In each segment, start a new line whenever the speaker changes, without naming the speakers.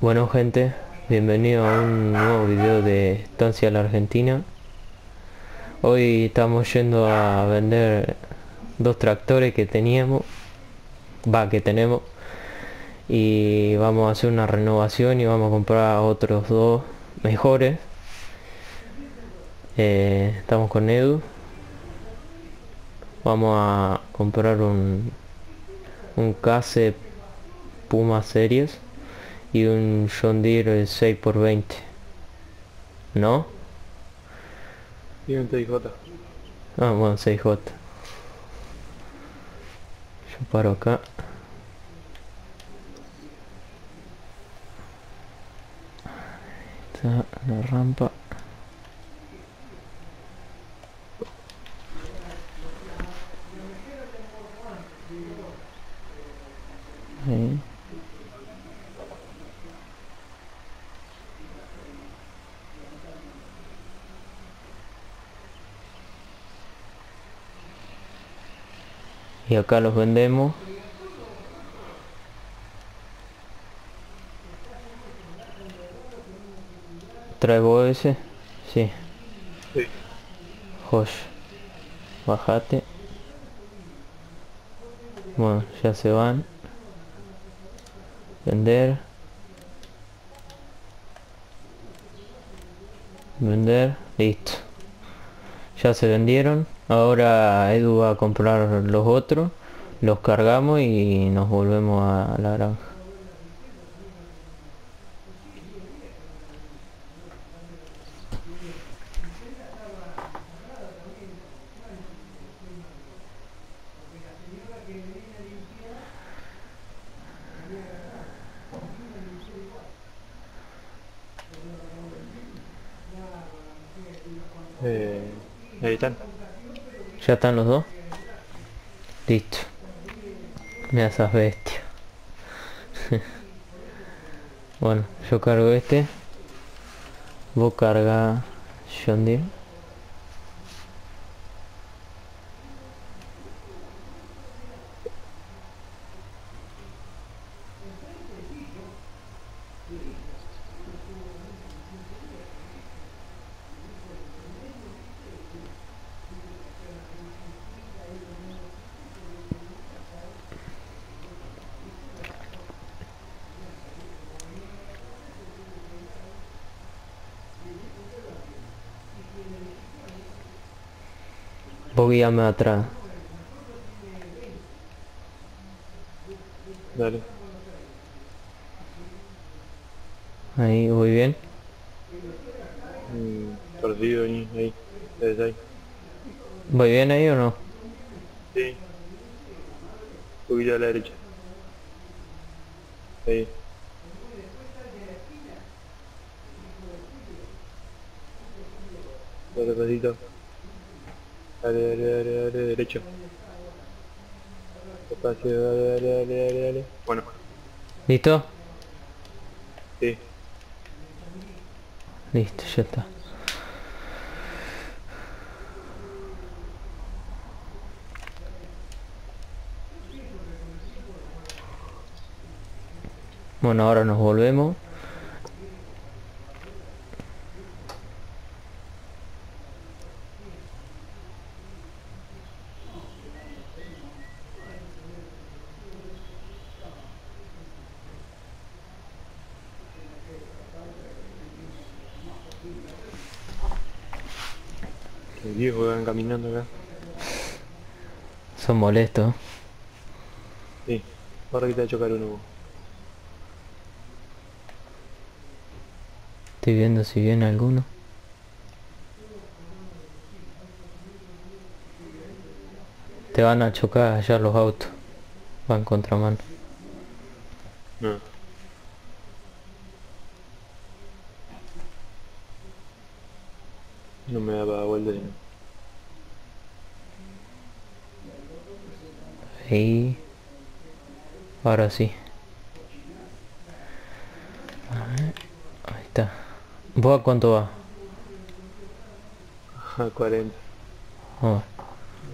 Bueno gente, bienvenido a un nuevo video de Estancia la Argentina. Hoy estamos yendo a vender dos tractores que teníamos, va que tenemos, y vamos a hacer una renovación y vamos a comprar otros dos mejores. Eh, estamos con Edu. Vamos a comprar un un Case Puma Series y un John Deere 6x20 ¿no?
Y un TIJ.
ah bueno 6J yo paro acá está la rampa Ahí. Y acá los vendemos. Traigo ese sí.
Sí.
Josh bajate. Bueno ya se van. Vender. Vender listo. Ya se vendieron ahora Edu va a comprar los otros los cargamos y nos volvemos a la granja
Eh, están.
Ya están los dos. Listo. Mira esas bestias bueno yo cargo este. Vos carga John Deere vos guíame atrás
Dale.
ahí voy bien
Mm, perdido ahí, ahí. Desde ahí.
voy bien ahí o no
Sí. Un poquito a la derecha. Ahí. Dale, pasito. Dale, dale, dale, dale, derecho. Despacio, dale, dale, dale, dale, dale. Bueno,
listo
sí.
listo ya está Bueno, ahora nos volvemos.
Viejos que van caminando acá.
Son molestos.
Sí. Ahora que te va a chocar uno.
Estoy viendo si viene alguno. Te van a chocar allá los autos. Van contramano.
No. No me da para vuelta ni nada.
Ahí. Ahora sí. Ahí está. ¿Vos a cuánto va?
A 40.
Oh,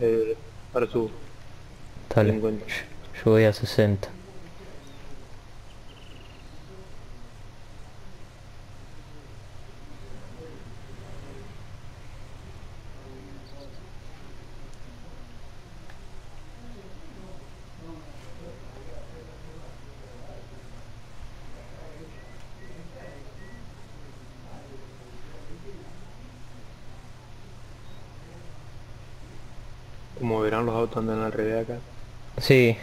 Eh, ahora subo.
dale.
50.
Yo voy a 60.
Como verán los autos andan al revés acá.
Sí.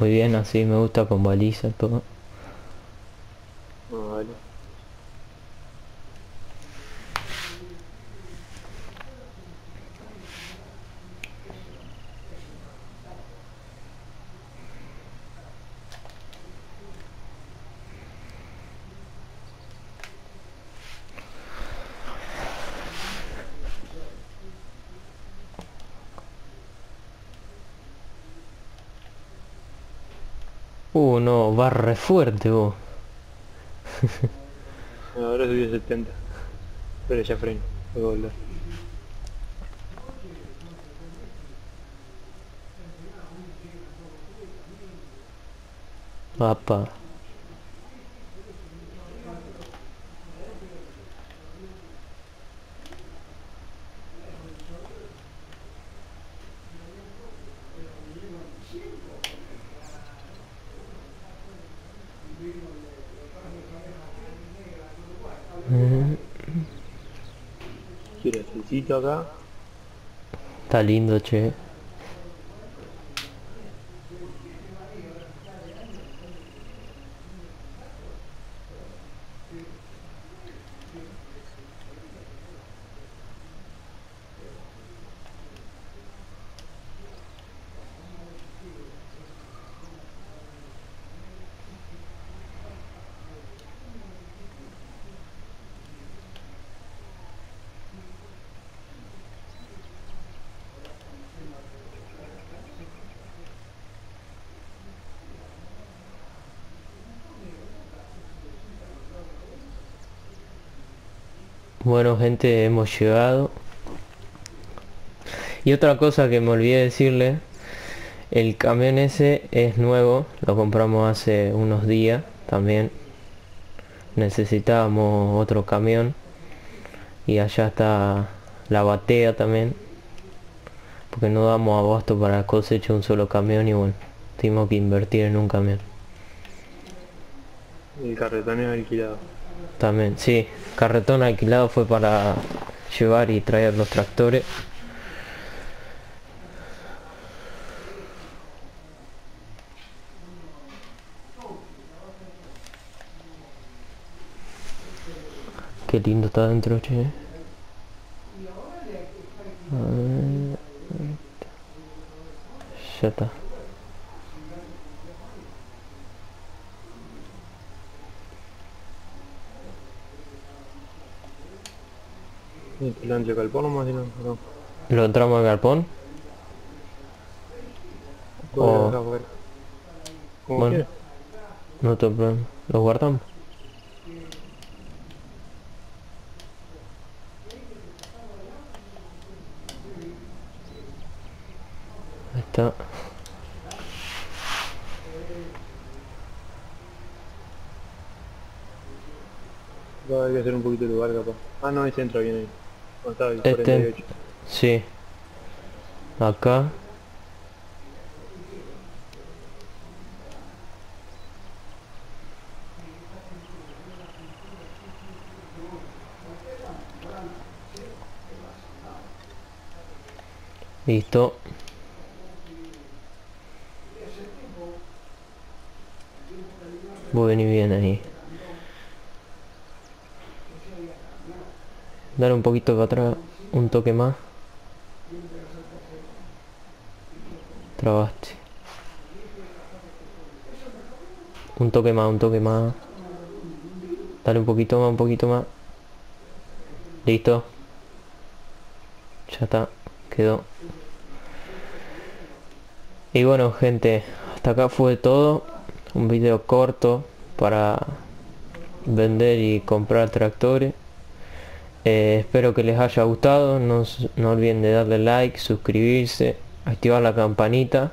Muy bien, así me gusta con baliza todo.
Ah, vale.
Uh, no, va re fuerte vos.
Ahora subí a 70. Pero ya freno. Puedo volver.
Apa. Mm,
Acá.
Está lindo, che. Bueno gente, hemos llegado. Y otra cosa que me olvidé decirle, el camión ese es nuevo, lo compramos hace unos días también. Necesitábamos otro camión. Y allá está la batea también. Porque no damos abasto para cosecha un solo camión y bueno, tuvimos que invertir en un camión.
El carretón es alquilado.
También, sí, carretón alquilado fue para llevar y traer los tractores. Qué lindo está dentro, che. A ver, Ya está.
¿Lo han llegado al polo más no? No.
¿Lo entramos al galpón?
Afuera. Como
Bueno.
quieras.
No te problema. ¿Lo guardamos? Ahí está.
Va a haber que hacer un poquito de lugar capaz. Ah no, ese entra bien ahí. El
Este-
48.
Sí. Acá. Listo. Voy a venir bien ahí. Dar un poquito para atrás, un toque más. Trabaste. Un toque más, un toque más. Dale un poquito más, un poquito más. Listo. Ya está. Quedó. Y bueno gente, hasta acá fue todo. Un video corto para vender y comprar tractores. Eh, espero que les haya gustado. No, no olviden de darle like, suscribirse, activar la campanita.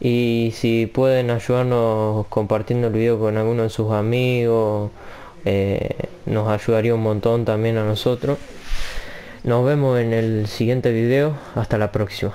Y si pueden ayudarnos compartiendo el video con alguno de sus amigos, eh, nos ayudaría un montón también a nosotros. Nos vemos en el siguiente video. Hasta la próxima.